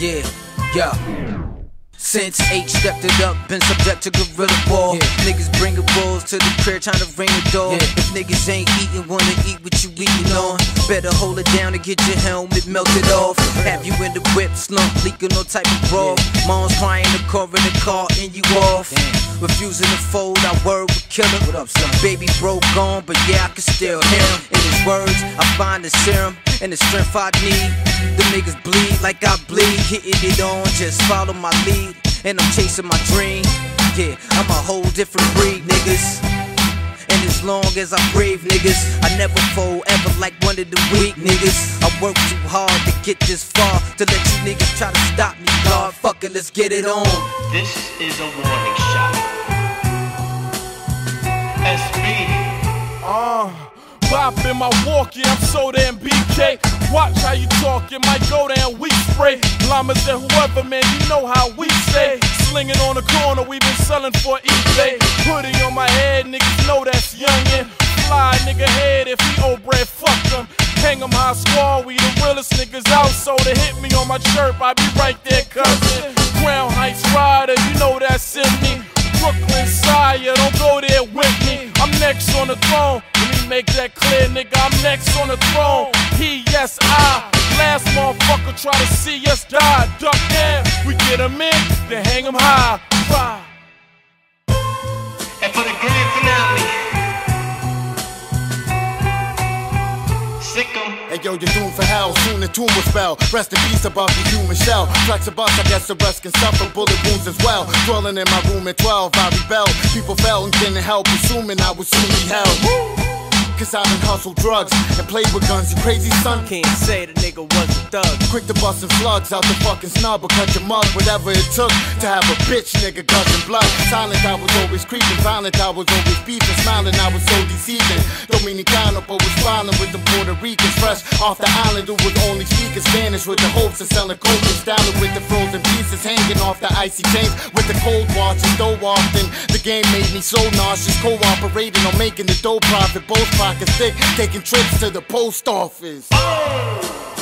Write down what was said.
Yeah, yeah. Since H stepped it up, been subject to guerilla war. Yeah. Niggas bringing balls to the crib, trying to ring the door. Yeah. If niggas ain't eating, wanna eat what you eating on. Better hold it down and get your helmet melted off. Have you in the whip, slump, leaking no type of raw. Yeah. Mom's crying the car in the car, and you off. Refusing to fold, I word with killer. What up, son? Baby broke gone, but yeah, I can still hear him. In his words, I find the serum and the strength I need. The niggas bleed like I bleed, hitting it on, just follow my lead and I'm chasing my dream. Yeah, I'm a whole different breed, niggas. And as long as I brave niggas, I never fold ever like one of the weak niggas. I work too hard to get this far, to let you niggas try to stop me, God. Fuck it, let's get it on. This is a warning shot. SB. Uh. In my walk, yeah, I'm so damn BK. Watch how you talk, it might go down weak spray. Llamas and whoever, man, you know how we say. Slinging on the corner, we been selling for eBay. Hoodie on my head, niggas know that's youngin'. Fly nigga head if he old bread, fuck them. Hang 'em high squad, we the realest niggas out. So to hit me on my chirp, I be right there, cousin. Crown Heights rider, you know that's in me. Brooklyn sire, don't go there with me. I'm next on the throne make that clear, nigga. I'm next on the throne. He, yes, I. Last motherfucker try to see us die. Duck down, we get him in, then hang him high. Bye. And for the grand finale. Hey yo, you're doomed for hell. Soon the tomb will spell. Rest in peace above the human shell. Flex a bust, I guess the rest can suffer bullet wounds as well. Dwelling in my room at 12, I rebel. People fell and didn't help, assuming I would soon be held. Cause I done hustled drugs and played with guns. You crazy son? Can't say the nigga was a thug. Quick to bust some slugs out the fucking snub or cut your mug. Whatever it took to have a bitch nigga guzzling blood. Silent, I was always creeping. Violent, I was always beefing. Smiling, I was so deceiving. Dominicano, but was violent with the Puerto Ricans. Fresh off the island, who was only speaking Spanish with the hopes of selling coke and styling with the frozen pieces hanging off the icy chains. With the cold watches, though often game made me so nauseous. Cooperating on making the dough profit. Both pockets thick, taking trips to the post office. Oh!